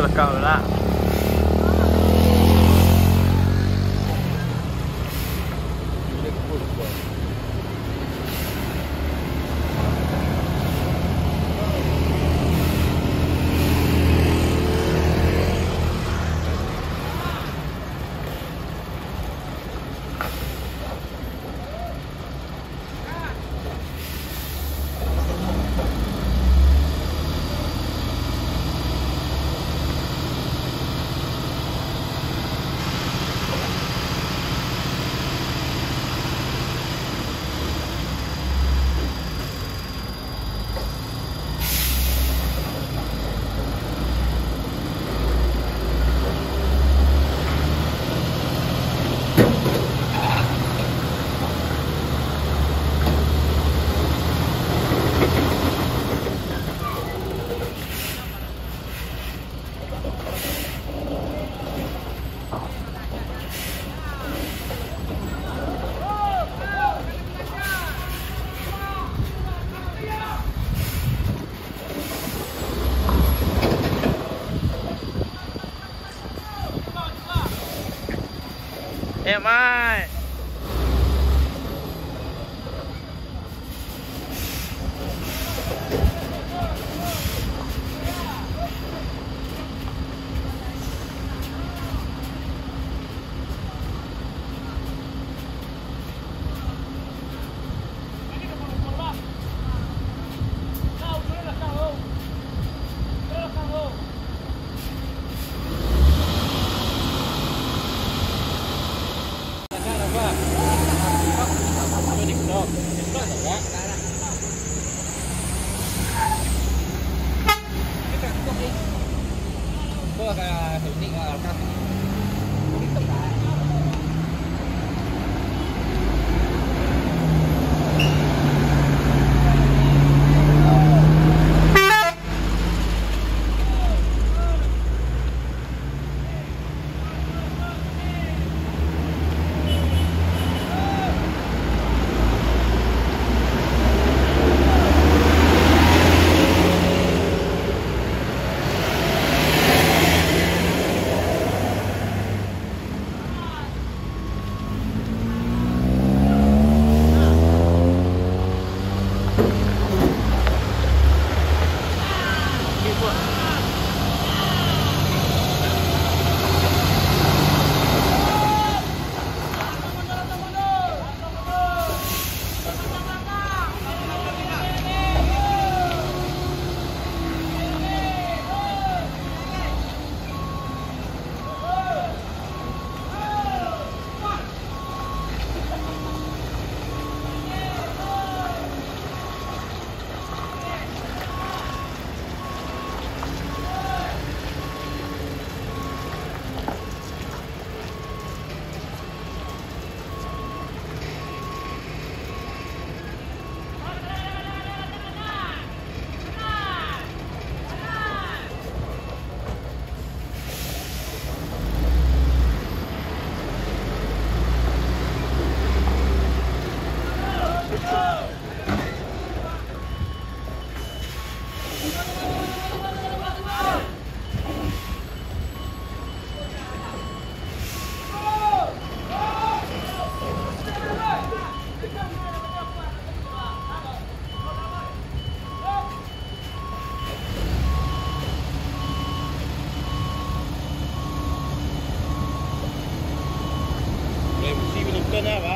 Dulu mundur lah kau やばい。Menonton